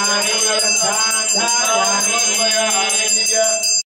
यानि यथा यानि